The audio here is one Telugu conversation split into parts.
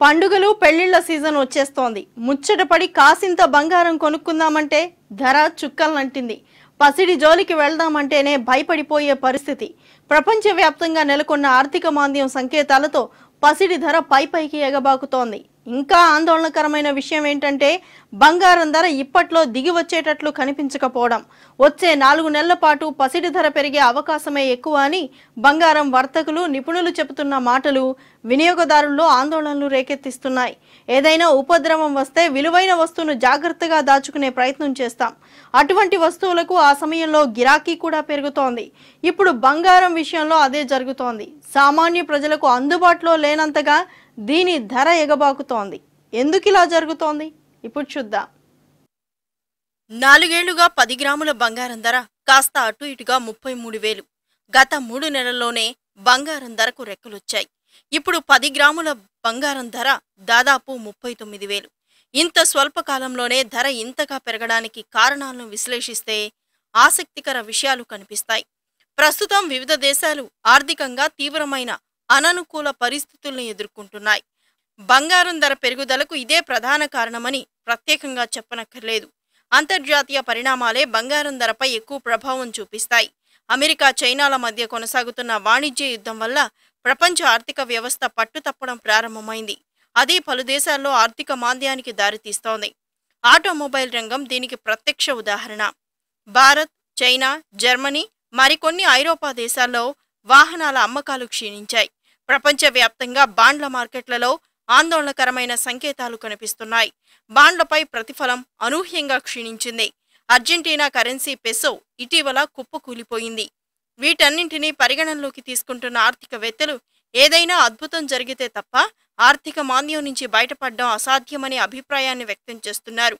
పండుగలు పెళ్ళిళ్ళ సీజన్ వచ్చేస్తోంది. ముచ్చటపడి కాసింత బంగారం కొనుక్కుందామంటే ధర చుక్కలనంటింది పసిడి జోలికి వెళ్దామంటేనే భయపడిపోయే పరిస్థితి. ప్రపంచవ్యాప్తంగా నెలకొన్న ఆర్థిక మాంద్యం సంకేతాలతో పసిడి ధర పైపైకి ఎగబాకుతోంది. ఇంకా ఆందోళనకరమైన విషయం ఏంటంటే బంగారం ధర ఇప్పట్లో దిగి వచ్చేటట్లు కనిపించకపోవడం. వచ్చే నాలుగు నెలల పాటు పసిడి ధర పెరిగే అవకాశమే ఎక్కువ అని బంగారం వర్తకులు నిపుణులు చెబుతున్న మాటలు వినియోగదారుల్లో ఆందోళనలు రేకెత్తిస్తున్నాయి. ఏదైనా ఉపద్రవం వస్తే విలువైన వస్తువును జాగ్రత్తగా దాచుకునే ప్రయత్నం చేస్తాం. అటువంటి వస్తువులకు ఆ సమయంలో గిరాకీ కూడా పెరుగుతోంది. ఇప్పుడు బంగారం విషయంలో అదే జరుగుతోంది. సామాన్య ప్రజలకు అందుబాటులో లేనంతగా దీని ధర ఎగబాకుతోంది. ఎందుకు ఇలా జరుగుతోంది? ఇప్పుడు చూద్దాం. నాలుగేళ్ళుగా పది గ్రాముల బంగారం ధర కాస్త అటు ఇటుగా ముప్పై మూడు వేలు. గత మూడు నెలల్లోనే బంగారం ధరకు రెక్కలొచ్చాయి. ఇప్పుడు పది గ్రాముల బంగారం ధర దాదాపు ముప్పై తొమ్మిది వేలు. ఇంత స్వల్పకాలంలోనే ధర ఇంతగా పెరగడానికి కారణాలను విశ్లేషిస్తే ఆసక్తికర విషయాలు కనిపిస్తాయి. ప్రస్తుతం వివిధ దేశాలు ఆర్థికంగా తీవ్రమైన అననుకూల పరిస్థితుల్ని ఎదుర్కొంటున్నాయి. బంగారం ధర పెరుగుదలకు ఇదే ప్రధాన కారణమని ప్రత్యేకంగా చెప్పనక్కర్లేదు. అంతర్జాతీయ పరిణామాలే బంగారం ధరపై ఎక్కువ ప్రభావం చూపిస్తాయి. అమెరికా చైనాల మధ్య కొనసాగుతున్న వాణిజ్య యుద్ధం వల్ల ప్రపంచ ఆర్థిక వ్యవస్థ పట్టుతప్పడం ప్రారంభమైంది. అది పలు దేశాల్లో ఆర్థిక మాంద్యానికి దారితీస్తోంది. ఆటోమొబైల్ రంగం దీనికి ప్రత్యక్ష ఉదాహరణ. భారత్ చైనా జర్మనీ మరికొన్ని ఐరోపా దేశాల్లో వాహనాల అమ్మకాలు క్షీణించాయి. ప్రపంచవ్యాప్తంగా బాండ్ల మార్కెట్లలో ఆందోళనకరమైన సంకేతాలు కనిపిస్తున్నాయి. బాండ్లపై ప్రతిఫలం అనూహ్యంగా క్షీణించింది. అర్జెంటీనా కరెన్సీ పెసో ఇటీవల కుప్పకూలిపోయింది వీటన్నింటినీ పరిగణనలోకి తీసుకుంటున్న ఆర్థికవేత్తలు ఏదైనా అద్భుతం జరిగితే తప్ప ఆర్థిక మాంద్యం నుంచి బయటపడడం అసాధ్యమనే అభిప్రాయాన్ని వ్యక్తం చేస్తున్నారు.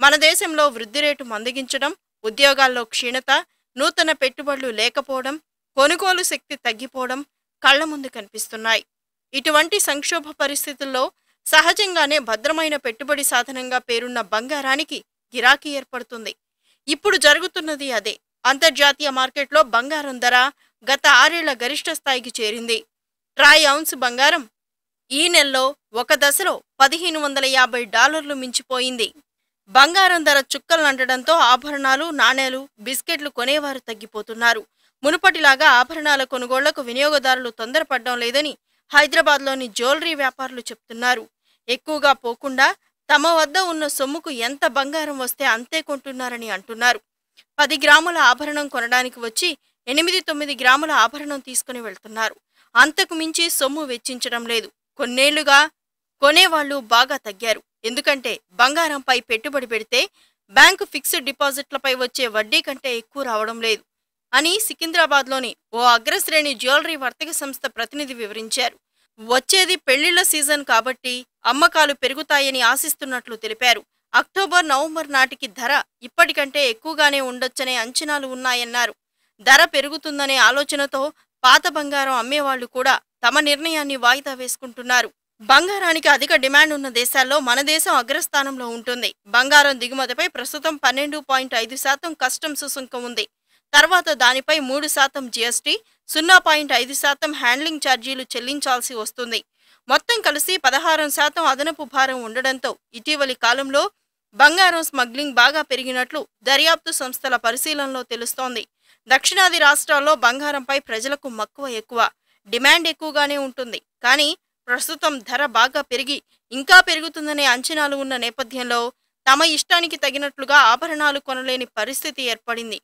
మన దేశంలో వృద్ధి రేటు మందగించడం ఉద్యోగాల్లో క్షీణత నూతన పెట్టుబడులు లేకపోవడం కొనుగోలు శక్తి తగ్గిపోవడం కళ్ళ ముందు కనిపిస్తున్నాయి. ఇటువంటి సంక్షోభ పరిస్థితుల్లో సహజంగానే భద్రమైన పెట్టుబడి సాధనంగా పేరున్న బంగారానికి గిరాకీ ఏర్పడుతుంది. ఇప్పుడు జరుగుతున్నది అదే. అంతర్జాతీయ మార్కెట్లో బంగారం ధర గత ఆరేళ్ళ గరిష్ట స్థాయికి చేరింది. ట్రాయ్ ఔన్స్ బంగారం ఈ నెలలో ఒక దశలో పదిహేను వందల యాభై డాలర్లు మించిపోయింది. బంగారం ధర చుక్కలు అంటడంతో ఆభరణాలు నాణేలు బిస్కెట్లు కొనేవారు తగ్గిపోతున్నారు. మునుపటిలాగా ఆభరణాల కొనుగోళ్ళకు వినియోగదారులు తొందరపడడం లేదని హైదరాబాద్లోని జ్యువెలరీ వ్యాపారులు చెప్తున్నారు. ఎక్కువగా పోకుండా తమ వద్ద ఉన్న సొమ్ముకు ఎంత బంగారం వస్తే అంతే కొంటున్నారని అంటున్నారు. పది గ్రాముల ఆభరణం కొనడానికి వచ్చి ఎనిమిది తొమ్మిది గ్రాముల ఆభరణం తీసుకుని వెళ్తున్నారు. అంతకు మించి సొమ్ము వెచ్చించడం లేదు. కొన్నేళ్ళుగా కొనేవాళ్ళు బాగా తగ్గారు. ఎందుకంటే బంగారంపై పెట్టుబడి పెడితే బ్యాంకు ఫిక్స్డ్ డిపాజిట్లపై వచ్చే వడ్డీ కంటే ఎక్కువ రావడం లేదు. అని సికింద్రాబాద్లోని ఓ అగ్రశ్రేణి జ్యువెలరీ వర్తక సంస్థ ప్రతినిధి వివరించారు. వచ్చేది పెళ్ళిళ్ళ సీజన్ కాబట్టి అమ్మకాలు పెరుగుతాయని ఆశిస్తున్నట్లు తెలిపారు. అక్టోబర్ నవంబర్ నాటికి ధర ఇప్పటికంటే ఎక్కువగానే ఉండొచ్చనే అంచనాలు ఉన్నాయన్నారు. ధర పెరుగుతుందనే ఆలోచనతో పాత బంగారం అమ్మేవాళ్ళు కూడా తమ నిర్ణయాన్ని వాయిదా వేసుకుంటున్నారు. బంగారానికి అధిక డిమాండ్ ఉన్న దేశాల్లో మన దేశం అగ్రస్థానంలో ఉంటుంది. బంగారం దిగుమతిపై ప్రస్తుతం పన్నెండు పాయింట్ ఐదు శాతం కస్టమ్స్ సుంకం ఉంది. తర్వాత దానిపై మూడు శాతం జీఎస్టీ సున్నా పాయింట్ ఐదు శాతం హ్యాండ్లింగ్ ఛార్జీలు చెల్లించాల్సి వస్తుంది. మొత్తం కలిసి పదహారు శాతం అదనపు భారం ఉండడంతో ఇటీవలి కాలంలో బంగారం స్మగ్లింగ్ బాగా పెరిగినట్లు దర్యాప్తు సంస్థల పరిశీలనలో తెలుస్తోంది. దక్షిణాది రాష్ట్రాల్లో బంగారంపై ప్రజలకు మక్కువ ఎక్కువ డిమాండ్ ఎక్కువగానే ఉంటుంది. కానీ ప్రస్తుతం ధర బాగా పెరిగి ఇంకా పెరుగుతుందనే అంచనాలు ఉన్న నేపథ్యంలో తమ ఇష్టానికి తగినట్లుగా ఆభరణాలు కొనలేని పరిస్థితి ఏర్పడింది.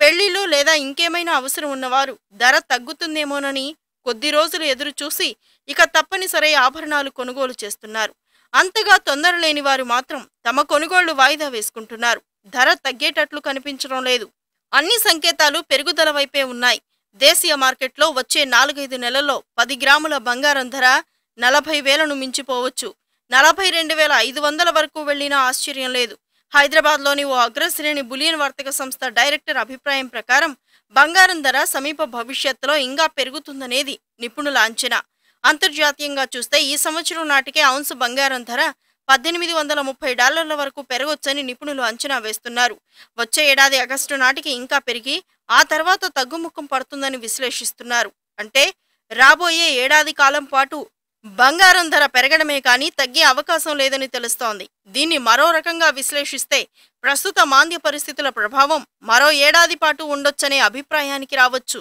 పెళ్ళిలో లేదా ఇంకేమైనా అవసరం ఉన్నవారు ధర తగ్గుతుందేమోనని కొద్ది రోజులు ఎదురు చూసి ఇక తప్పనిసరి ఆభరణాలు కొనుగోలు చేస్తున్నారు. అంతగా తొందర లేని వారు మాత్రం తమ కొనుగోళ్ళు వాయిదా వేసుకుంటున్నారు. ధర తగ్గేటట్లు కనిపించడం లేదు. అన్ని సంకేతాలు పెరుగుదల వైపే ఉన్నాయి. దేశీయ మార్కెట్లో వచ్చే నాలుగైదు నెలల్లో పది గ్రాముల బంగారం ధర నలభై వేలను మించిపోవచ్చు. నలభై రెండు వేల ఐదు వందల వరకు వెళ్ళినా ఆశ్చర్యం లేదు. హైదరాబాద్లోని ఓ అగ్రశ్రేణి బులియన్ వర్తక సంస్థ డైరెక్టర్ అభిప్రాయం ప్రకారం బంగారం ధర సమీప భవిష్యత్తులో ఇంకా పెరుగుతుందనేది నిపుణుల అంచనా. అంతర్జాతీయంగా చూస్తే ఈ సంవత్సరం నాటికే ఔన్స్ బంగారం ధర పద్దెనిమిది వందల ముప్పై డాలర్ల వరకు పెరగొచ్చని నిపుణులు అంచనా వేస్తున్నారు. వచ్చే ఏడాది ఆగస్టు నాటికి ఇంకా పెరిగి ఆ తర్వాత తగ్గుముఖం పడుతుందని విశ్లేషిస్తున్నారు. అంటే రాబోయే ఏడాది కాలం పాటు బంగారం ధర పెరగడమే కానీ తగ్గే అవకాశం లేదని తెలుస్తోంది. దీన్ని మరో రకంగా విశ్లేషిస్తే ప్రస్తుత మాంద్య పరిస్థితుల ప్రభావం మరో ఏడాది పాటు ఉండొచ్చనే అభిప్రాయానికి రావచ్చు.